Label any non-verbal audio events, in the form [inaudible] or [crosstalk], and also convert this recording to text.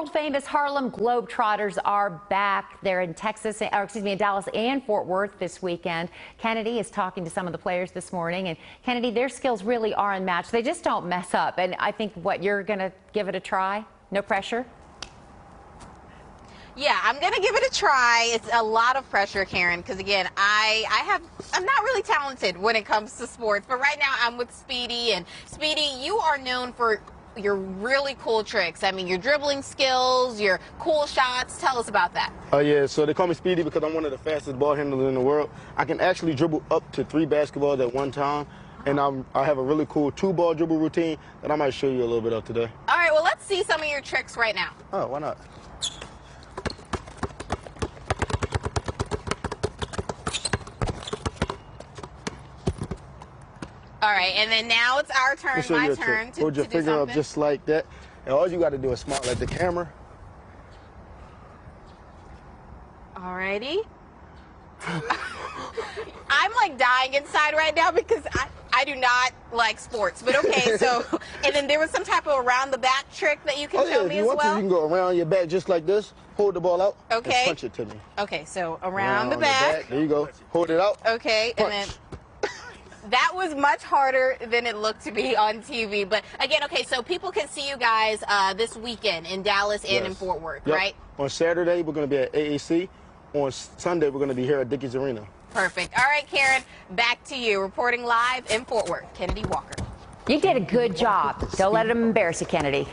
world famous Harlem Globetrotters are back. They're in Texas, or excuse me, in Dallas and Fort Worth this weekend. Kennedy is talking to some of the players this morning, and Kennedy, their skills really are unmatched. They just don't mess up. And I think what you're going to give it a try. No pressure. Yeah, I'm gonna give it a try. It's a lot of pressure, Karen, because again, I I have I'm not really talented when it comes to sports, but right now I'm with Speedy, and Speedy, you are known for your really cool tricks. I mean, your dribbling skills, your cool shots. Tell us about that. Oh, uh, yeah. So they call me Speedy because I'm one of the fastest ball handlers in the world. I can actually dribble up to three basketballs at one time. And I'm, I have a really cool two-ball dribble routine that I might show you a little bit of today. All right, well, let's see some of your tricks right now. Oh, why not? All right, and then now it's our turn, my turn to, Hold your to finger up just like that. And all you got to do is smile at the camera. All righty. I'm like dying inside right now because I, I do not like sports. But okay, so [laughs] and then there was some type of around the back trick that you can oh, show yeah, me if you as want well. To, you can go around your back just like this. Hold the ball out. Okay. punch it to me. Okay, so around, around the, back. the, back. There you go. Hold it out. Okay, punch. and then that was much harder than it looked to be on TV. But again, okay, so people can see you guys uh, this weekend in Dallas and yes. in Fort Worth, yep. right? On Saturday, we're going to be at AAC. On Sunday, we're going to be here at Dickies Arena. Perfect. All right, Karen, back to you. Reporting live in Fort Worth, Kennedy Walker. You did a good job. Don't let them embarrass you, Kennedy.